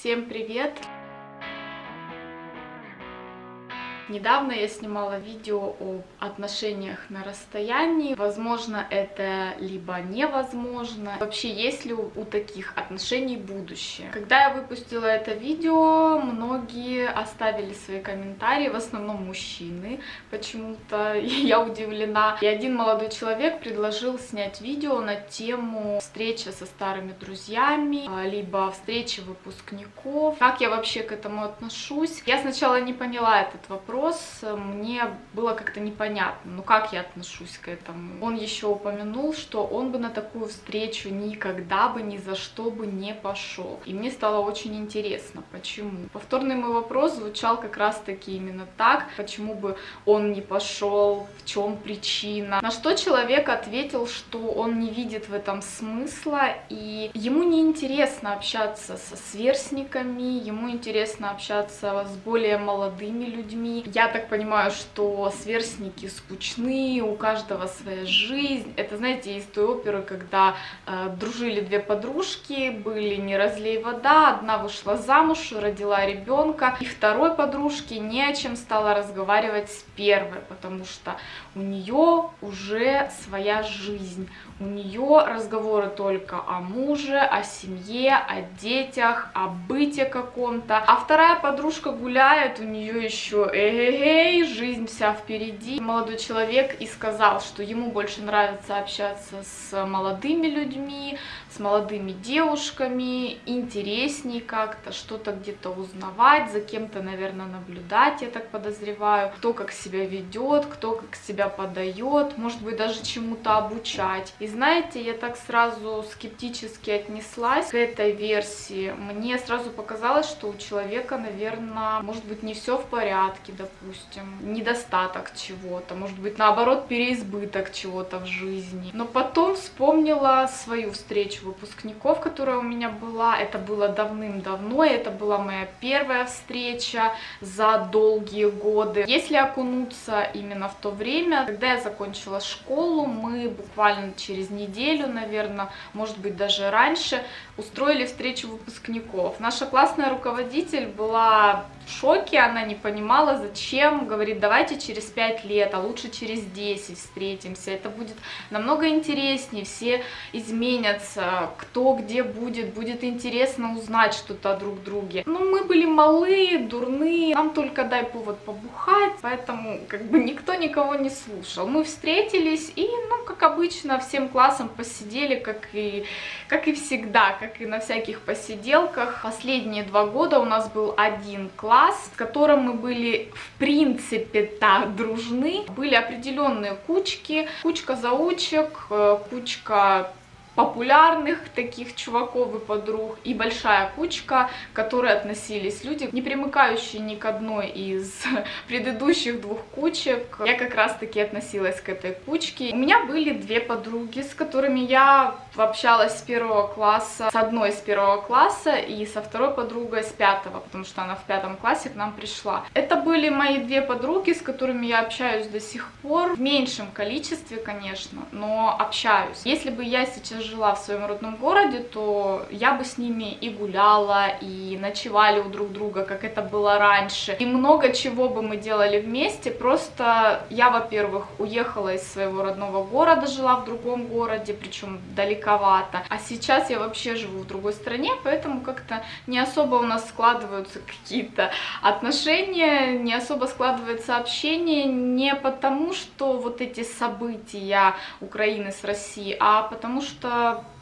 Всем привет! Недавно я снимала видео об отношениях на расстоянии. Возможно, это либо невозможно. Вообще, есть ли у, у таких отношений будущее? Когда я выпустила это видео, многие оставили свои комментарии, в основном мужчины. Почему-то я удивлена. И один молодой человек предложил снять видео на тему встречи со старыми друзьями, а, либо встречи выпускников. Как я вообще к этому отношусь? Я сначала не поняла этот вопрос вопрос мне было как-то непонятно, ну как я отношусь к этому. Он еще упомянул, что он бы на такую встречу никогда бы ни за что бы не пошел. И мне стало очень интересно, почему. Повторный мой вопрос звучал как раз таки именно так, почему бы он не пошел, в чем причина. На что человек ответил, что он не видит в этом смысла, и ему не интересно общаться со сверстниками, ему интересно общаться с более молодыми людьми, я так понимаю, что сверстники скучны, у каждого своя жизнь. Это, знаете, из той оперы, когда э, дружили две подружки, были не разлей вода, одна вышла замуж, родила ребенка, и второй подружке не о чем стала разговаривать с первой, потому что у нее уже своя жизнь, у нее разговоры только о муже, о семье, о детях, о быте каком-то. А вторая подружка гуляет, у нее еще эй, жизнь вся впереди. Молодой человек и сказал, что ему больше нравится общаться с молодыми людьми, с молодыми девушками, интересней как-то, что-то где-то узнавать, за кем-то, наверное, наблюдать, я так подозреваю, кто как себя ведет, кто как себя подает, может быть, даже чему-то обучать. И знаете, я так сразу скептически отнеслась к этой версии. Мне сразу показалось, что у человека, наверное, может быть, не все в порядке, допустим, недостаток чего-то, может быть, наоборот, переизбыток чего-то в жизни. Но потом вспомнила свою встречу выпускников, которая у меня была. Это было давным-давно, это была моя первая встреча за долгие годы. Если окунуться именно в то время, когда я закончила школу, мы буквально через неделю, наверное, может быть даже раньше, устроили встречу выпускников. Наша классная руководитель была шоке, она не понимала, зачем, говорит, давайте через 5 лет, а лучше через 10 встретимся, это будет намного интереснее, все изменятся, кто где будет, будет интересно узнать что-то друг друге. Но мы были малые, дурные, нам только дай повод побухать, поэтому как бы никто никого не слушал. Мы встретились и, ну, как обычно, всем классом посидели, как и, как и всегда, как и на всяких посиделках. Последние два года у нас был один класс, класс, в котором мы были в принципе-то дружны. Были определенные кучки, кучка заучек, э, кучка популярных таких чуваков и подруг, и большая кучка, к которой относились люди, не примыкающие ни к одной из предыдущих двух кучек. Я как раз-таки относилась к этой кучке. У меня были две подруги, с которыми я общалась с первого класса, с одной с первого класса и со второй подругой с пятого, потому что она в пятом классе к нам пришла. Это были мои две подруги, с которыми я общаюсь до сих пор, в меньшем количестве, конечно, но общаюсь. Если бы я сейчас жила в своем родном городе, то я бы с ними и гуляла, и ночевали у друг друга, как это было раньше. И много чего бы мы делали вместе, просто я, во-первых, уехала из своего родного города, жила в другом городе, причем далековато. А сейчас я вообще живу в другой стране, поэтому как-то не особо у нас складываются какие-то отношения, не особо складывается общение, не потому, что вот эти события Украины с Россией, а потому что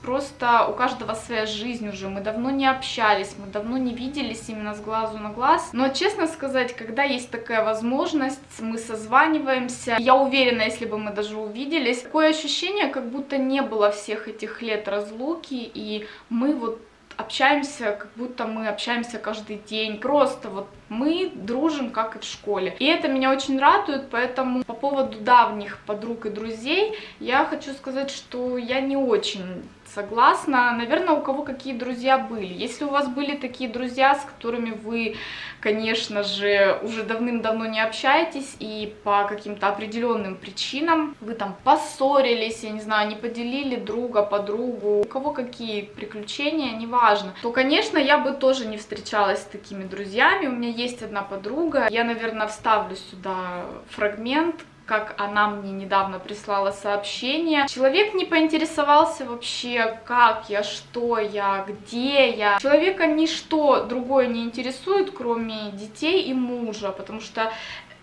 просто у каждого своя жизнь уже, мы давно не общались, мы давно не виделись именно с глазу на глаз, но честно сказать, когда есть такая возможность, мы созваниваемся, я уверена, если бы мы даже увиделись, такое ощущение, как будто не было всех этих лет разлуки, и мы вот общаемся, как будто мы общаемся каждый день, просто вот мы дружим, как и в школе. И это меня очень радует, поэтому по поводу давних подруг и друзей я хочу сказать, что я не очень Согласна. Наверное, у кого какие друзья были. Если у вас были такие друзья, с которыми вы, конечно же, уже давным-давно не общаетесь, и по каким-то определенным причинам вы там поссорились, я не знаю, не поделили друга, подругу, у кого какие приключения, неважно, то, конечно, я бы тоже не встречалась с такими друзьями. У меня есть одна подруга, я, наверное, вставлю сюда фрагмент, как она мне недавно прислала сообщение. Человек не поинтересовался вообще, как я, что я, где я. Человека ничто другое не интересует, кроме детей и мужа, потому что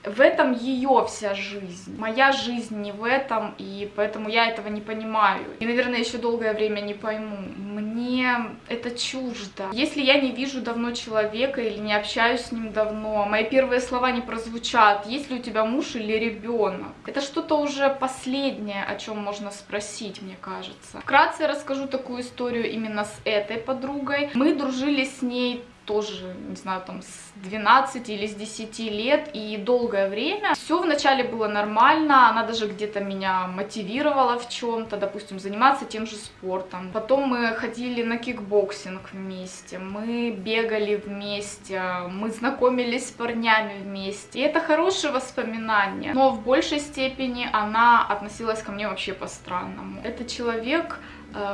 в этом ее вся жизнь. Моя жизнь не в этом, и поэтому я этого не понимаю. И, наверное, еще долгое время не пойму. Мне это чуждо. Если я не вижу давно человека или не общаюсь с ним давно, мои первые слова не прозвучат, есть ли у тебя муж или ребенок. Это что-то уже последнее, о чем можно спросить, мне кажется. Вкратце расскажу такую историю именно с этой подругой. Мы дружили с ней тоже, не знаю, там с 12 или с 10 лет, и долгое время. Все вначале было нормально, она даже где-то меня мотивировала в чем-то, допустим, заниматься тем же спортом. Потом мы ходили на кикбоксинг вместе, мы бегали вместе, мы знакомились с парнями вместе. И это хорошие воспоминания, но в большей степени она относилась ко мне вообще по-странному. Это человек,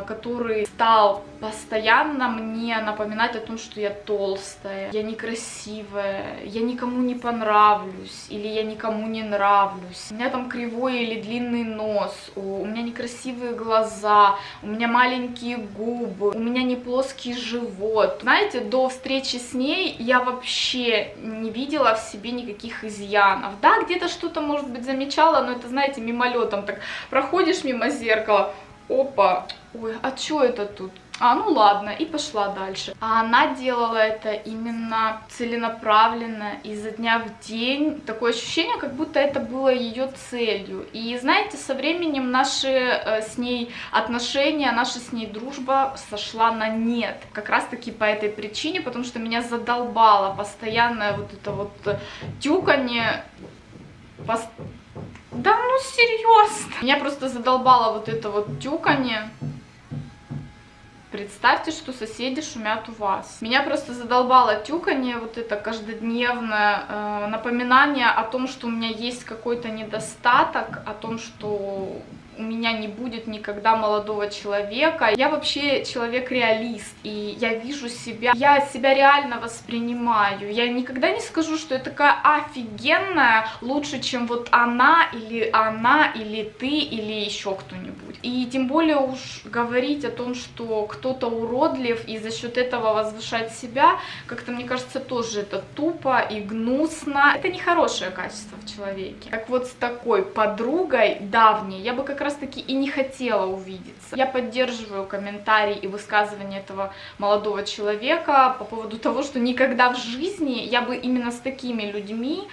который стал постоянно мне напоминать о том, что я толстая, я некрасивая, я никому не понравлюсь, или я никому не нравлюсь. У меня там кривой или длинный нос, у меня некрасивые глаза, у меня маленькие губы, у меня не плоский живот. Знаете, до встречи с ней я вообще не видела в себе никаких изъянов. Да, где-то что-то, может быть, замечала, но это, знаете, мимолетом так проходишь мимо зеркала, опа, ой, а что это тут? А, ну ладно, и пошла дальше. А она делала это именно целенаправленно, изо дня в день. Такое ощущение, как будто это было ее целью. И знаете, со временем наши э, с ней отношения, наша с ней дружба сошла на нет. Как раз таки по этой причине, потому что меня задолбало постоянное вот это вот тюканье. Пост да ну серьезно. Меня просто задолбало вот это вот тюканье. Представьте, что соседи шумят у вас. Меня просто задолбало тюканье, вот это каждодневное э, напоминание о том, что у меня есть какой-то недостаток, о том, что у меня не будет никогда молодого человека. Я вообще человек-реалист, и я вижу себя, я себя реально воспринимаю. Я никогда не скажу, что я такая офигенная, лучше, чем вот она, или она, или ты, или еще кто-нибудь. И тем более уж говорить о том, что кто-то уродлив, и за счет этого возвышать себя, как-то, мне кажется, тоже это тупо и гнусно. Это нехорошее качество в человеке. Так вот с такой подругой давней я бы как раз таки и не хотела увидеться. Я поддерживаю комментарий и высказывание этого молодого человека по поводу того, что никогда в жизни я бы именно с такими людьми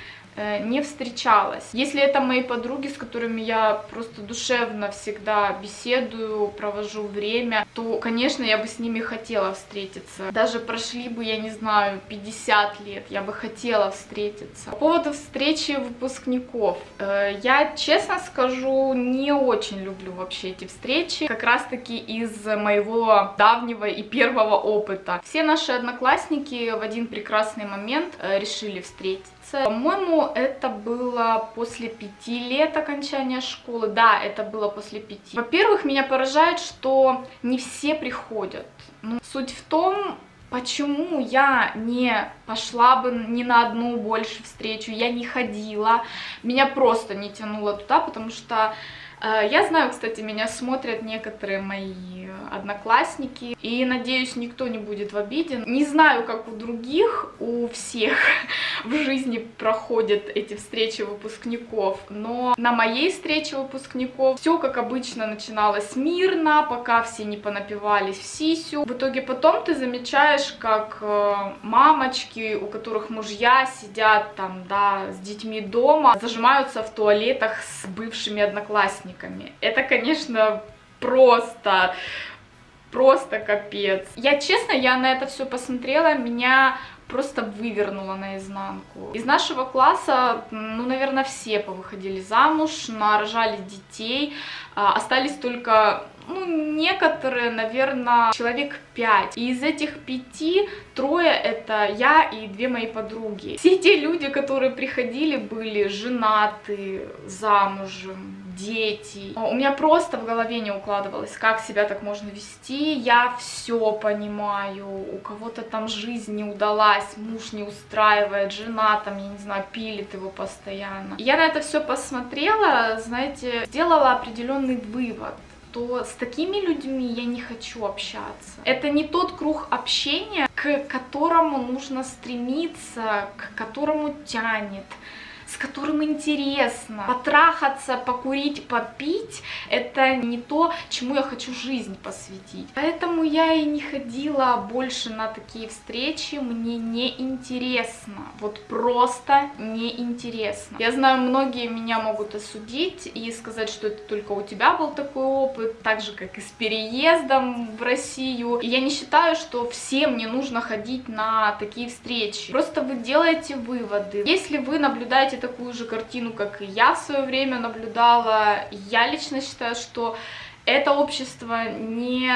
не встречалась. Если это мои подруги, с которыми я просто душевно всегда беседую, провожу время, то, конечно, я бы с ними хотела встретиться. Даже прошли бы, я не знаю, 50 лет, я бы хотела встретиться. По поводу встречи выпускников. Э, я, честно скажу, не очень люблю вообще эти встречи, как раз-таки из моего давнего и первого опыта. Все наши одноклассники в один прекрасный момент э, решили встретиться по-моему, это было после пяти лет окончания школы. Да, это было после пяти. Во-первых, меня поражает, что не все приходят. Ну, суть в том, почему я не пошла бы ни на одну больше встречу, я не ходила, меня просто не тянуло туда, потому что я знаю, кстати, меня смотрят некоторые мои одноклассники. И надеюсь, никто не будет в обиде. Не знаю, как у других, у всех в жизни проходят эти встречи выпускников, но на моей встрече выпускников все, как обычно, начиналось мирно, пока все не понапивались в сисю. В итоге потом ты замечаешь, как э, мамочки, у которых мужья сидят там, да, с детьми дома, зажимаются в туалетах с бывшими одноклассниками. Это, конечно, просто просто капец. Я честно, я на это все посмотрела, меня просто вывернула наизнанку. Из нашего класса, ну, наверное, все повыходили замуж, нарожали детей, а, остались только ну, некоторые, наверное, человек пять. И из этих пяти трое это я и две мои подруги. Все те люди, которые приходили, были женаты, замужем, дети. У меня просто в голове не укладывалось, как себя так можно вести. Я все понимаю. У кого-то там жизнь не удалась, муж не устраивает, жена там, я не знаю, пилит его постоянно. Я на это все посмотрела, знаете, сделала определенный вывод то с такими людьми я не хочу общаться. Это не тот круг общения, к которому нужно стремиться, к которому тянет с которым интересно. Потрахаться, покурить, попить — это не то, чему я хочу жизнь посвятить. Поэтому я и не ходила больше на такие встречи, мне не интересно. Вот просто не интересно. Я знаю, многие меня могут осудить и сказать, что это только у тебя был такой опыт, так же, как и с переездом в Россию. И я не считаю, что всем не нужно ходить на такие встречи. Просто вы делаете выводы. Если вы наблюдаете такую же картину, как и я в свое время наблюдала. Я лично считаю, что это общество не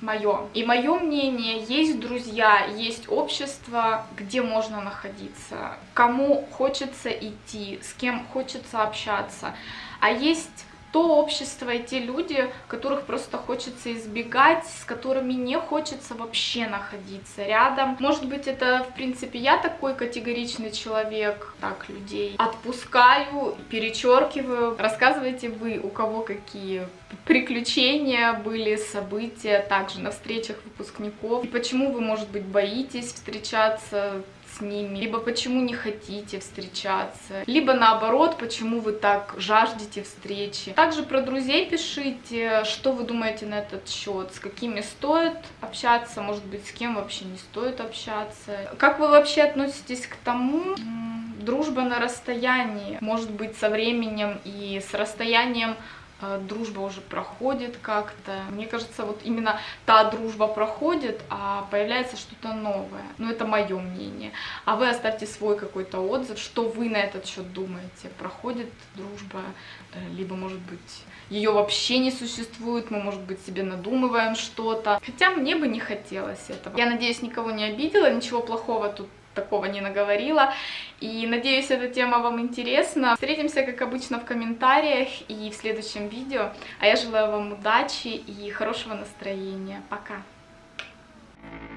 мое. И мое мнение, есть друзья, есть общество, где можно находиться, кому хочется идти, с кем хочется общаться. А есть то общество и те люди, которых просто хочется избегать, с которыми не хочется вообще находиться рядом. Может быть, это, в принципе, я такой категоричный человек, так, людей отпускаю, перечеркиваю. Рассказывайте вы, у кого какие приключения были, события, также на встречах выпускников. И почему вы, может быть, боитесь встречаться с ними, либо почему не хотите встречаться, либо наоборот, почему вы так жаждете встречи. Также про друзей пишите, что вы думаете на этот счет, с какими стоит общаться, может быть, с кем вообще не стоит общаться. Как вы вообще относитесь к тому, дружба на расстоянии, может быть, со временем и с расстоянием дружба уже проходит как-то. Мне кажется, вот именно та дружба проходит, а появляется что-то новое. Ну, это мое мнение. А вы оставьте свой какой-то отзыв, что вы на этот счет думаете. Проходит дружба, э, либо, может быть, ее вообще не существует, мы, может быть, себе надумываем что-то. Хотя мне бы не хотелось этого. Я надеюсь, никого не обидела, ничего плохого тут такого не наговорила. И надеюсь, эта тема вам интересна. Встретимся, как обычно, в комментариях и в следующем видео. А я желаю вам удачи и хорошего настроения. Пока! Thank you.